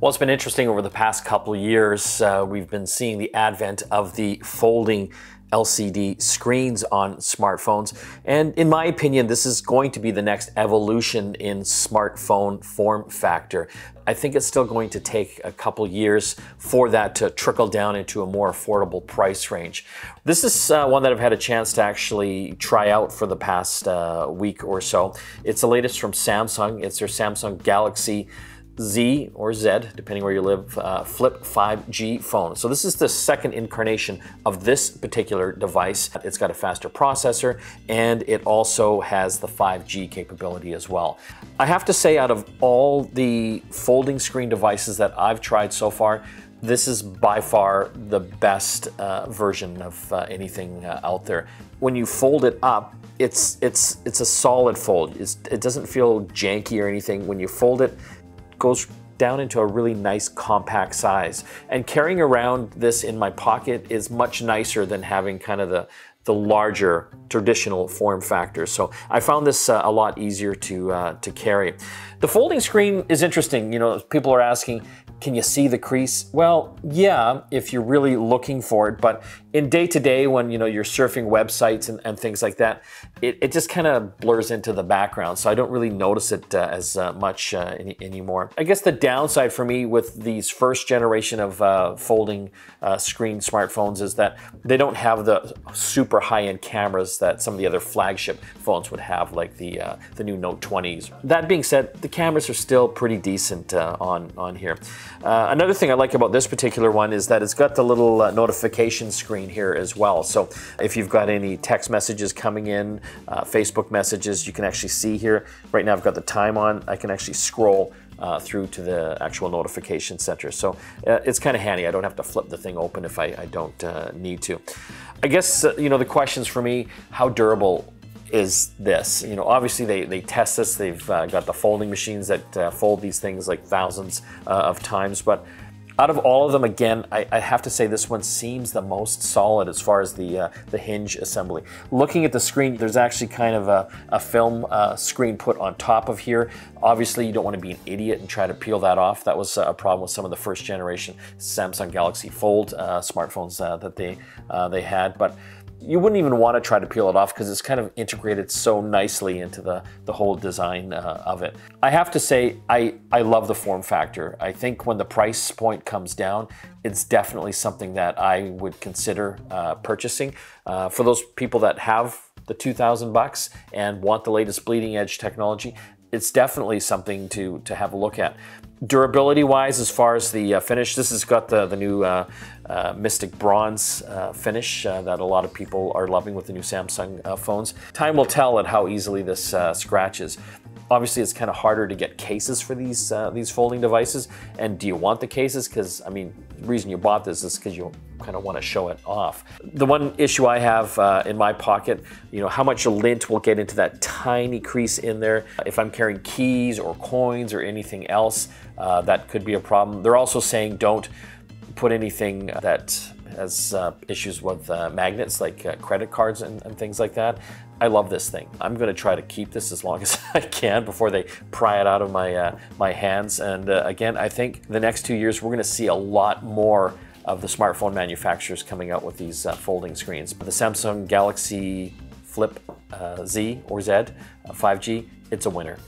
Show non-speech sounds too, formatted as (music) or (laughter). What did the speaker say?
Well, it's been interesting over the past couple years. Uh, we've been seeing the advent of the folding LCD screens on smartphones. And in my opinion, this is going to be the next evolution in smartphone form factor. I think it's still going to take a couple years for that to trickle down into a more affordable price range. This is uh, one that I've had a chance to actually try out for the past uh, week or so. It's the latest from Samsung. It's their Samsung Galaxy Z or Z, depending where you live, uh, Flip 5G phone. So this is the second incarnation of this particular device. It's got a faster processor and it also has the 5G capability as well. I have to say out of all the folding screen devices that I've tried so far, this is by far the best uh, version of uh, anything uh, out there. When you fold it up, it's it's it's a solid fold. It's, it doesn't feel janky or anything. When you fold it, goes down into a really nice compact size. And carrying around this in my pocket is much nicer than having kind of the, the larger traditional form factors. So I found this uh, a lot easier to, uh, to carry. The folding screen is interesting. You know, people are asking, can you see the crease? Well, yeah, if you're really looking for it, but in day to day when you know you're surfing websites and, and things like that, it, it just kind of blurs into the background. So I don't really notice it uh, as uh, much uh, any, anymore. I guess the downside for me with these first generation of uh, folding screen smartphones is that they don't have the super high-end cameras that some of the other flagship phones would have, like the uh, the new Note 20s. That being said, the cameras are still pretty decent on on here. another thing I like about this particular one is that it's got the little notification screen screen here as well. So if you've got any text messages coming in, uh, Facebook messages, you can actually see here. Right now I've got the time on. I can actually scroll uh, through to the actual notification center. So uh, it's kind of handy. I don't have to flip the thing open if I, I don't uh, need to. I guess, uh, you know, the questions for me, how durable is this. You know, obviously they, they test this. They've uh, got the folding machines that uh, fold these things like thousands uh, of times, but out of all of them, again, I, I, have to say this one seems the most solid as far as the uh, the hinge assembly. Looking at the screen, there's actually kind of a, a film uh, screen put on top of here. Obviously, you don't want to be an idiot and try to peel that off. That was a problem with some of the first generation Samsung Galaxy Fold uh, smartphones uh, that they uh, they had, but you wouldn't even want to try to peel it off because it's kind of integrated so nicely into the, the whole design uh, of it. I have to say, I, I love the form factor. I think when the price point comes down, it's definitely something that I would consider uh, purchasing. Uh, for those people that have the 2000 bucks and want the latest bleeding edge technology, it's definitely something to, to have a look at. Durability wise, as far as the uh, finish, this has got the, the new uh, uh, Mystic Bronze uh, finish uh, that a lot of people are loving with the new Samsung uh, phones. Time will tell at how easily this scratches. Obviously, it's kind of harder to get cases for these these folding devices. And do you want the cases? Because, I mean, the reason you bought this is because you kind of want to show it off. The one issue I have uh, in my pocket, you know, how much lint will get into that tiny crease in there. If I'm carrying keys or coins or anything else, uh, that could be a problem. They're also saying don't put anything that has uh, issues with uh, magnets like uh, credit cards and, and, things like that. I love this thing. I'm going to try to keep this as long (laughs) as I can before they pry it out of my uh, my hands. And uh, again, I think the next two years we're going to see a lot more of the smartphone manufacturers coming out with these uh, folding screens. But the Samsung Galaxy Flip Z or Z 5G, it's a winner.